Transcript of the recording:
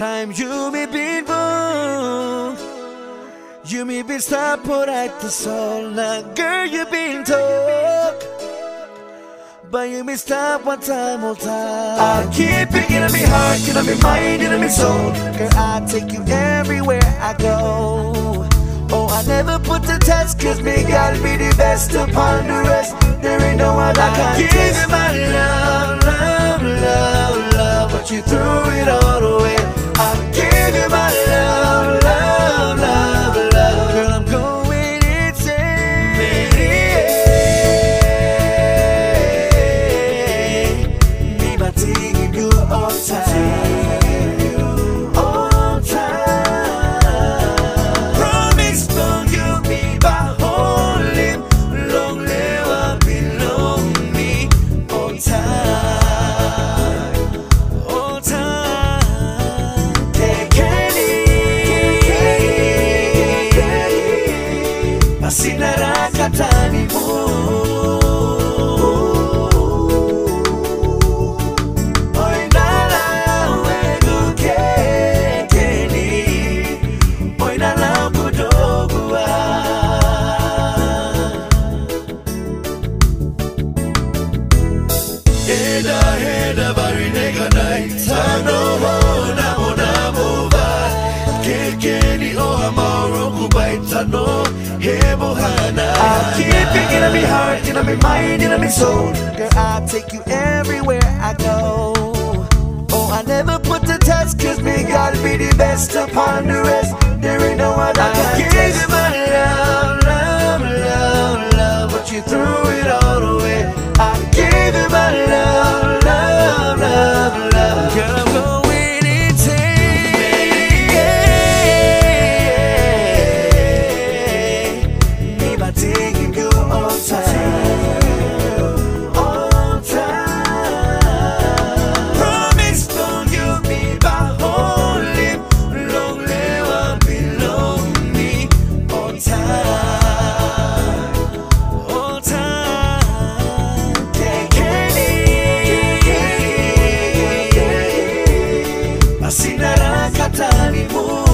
Time you be beating, You mi the soul, solna Girl you been talk But you missed out one time, all time. I keep picking in my heart, in my mind, in my soul. Girl, I take you everywhere I go. Oh, I never put the test Cause me God be the best upon the rest. There ain't no other I contest sina raha oh, oh, oh, katany Heda heda barinega night. I. night. I'll keep it in my heart, in my mind, in my soul. Girl, I take you everywhere I go. Oh, I never put the test, cause me God be the best upon the rest. There ain't no one I can give time he moves.